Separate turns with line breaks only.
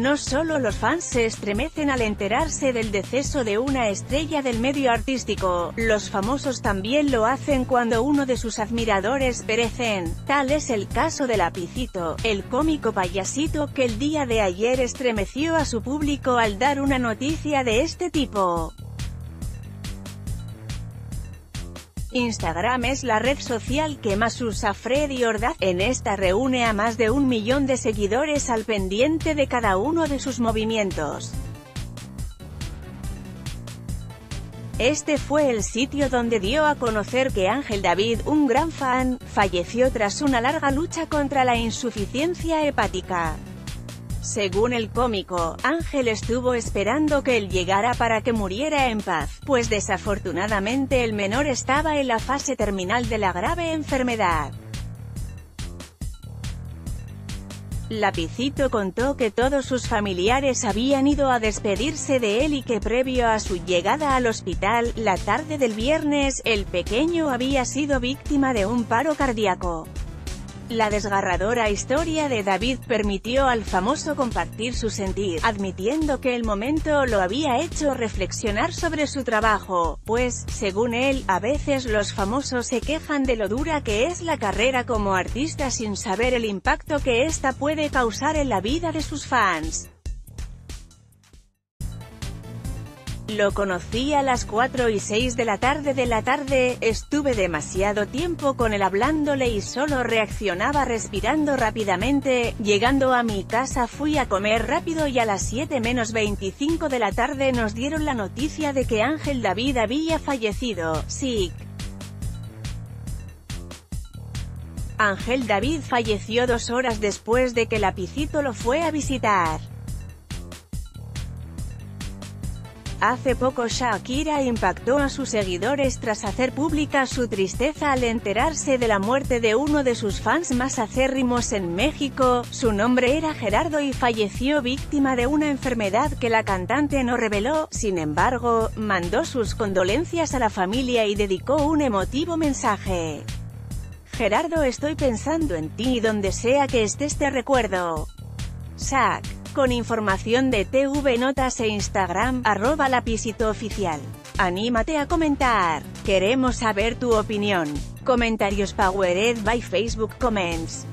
No solo los fans se estremecen al enterarse del deceso de una estrella del medio artístico, los famosos también lo hacen cuando uno de sus admiradores perecen. Tal es el caso de Lapicito, el cómico payasito que el día de ayer estremeció a su público al dar una noticia de este tipo. Instagram es la red social que más usa Freddy Ordaz. En esta reúne a más de un millón de seguidores al pendiente de cada uno de sus movimientos. Este fue el sitio donde dio a conocer que Ángel David, un gran fan, falleció tras una larga lucha contra la insuficiencia hepática. Según el cómico, Ángel estuvo esperando que él llegara para que muriera en paz, pues desafortunadamente el menor estaba en la fase terminal de la grave enfermedad. Lapicito contó que todos sus familiares habían ido a despedirse de él y que previo a su llegada al hospital, la tarde del viernes, el pequeño había sido víctima de un paro cardíaco. La desgarradora historia de David permitió al famoso compartir su sentir, admitiendo que el momento lo había hecho reflexionar sobre su trabajo, pues, según él, a veces los famosos se quejan de lo dura que es la carrera como artista sin saber el impacto que ésta puede causar en la vida de sus fans. Lo conocí a las 4 y 6 de la tarde de la tarde, estuve demasiado tiempo con él hablándole y solo reaccionaba respirando rápidamente, llegando a mi casa fui a comer rápido y a las 7 menos 25 de la tarde nos dieron la noticia de que Ángel David había fallecido, sí. Ángel David falleció dos horas después de que Lapicito lo fue a visitar. Hace poco Shakira impactó a sus seguidores tras hacer pública su tristeza al enterarse de la muerte de uno de sus fans más acérrimos en México, su nombre era Gerardo y falleció víctima de una enfermedad que la cantante no reveló, sin embargo, mandó sus condolencias a la familia y dedicó un emotivo mensaje. Gerardo estoy pensando en ti y donde sea que estés te recuerdo. Shak con información de TV Notas e Instagram, arroba lapisito oficial. Anímate a comentar, queremos saber tu opinión. Comentarios Powered by Facebook Comments.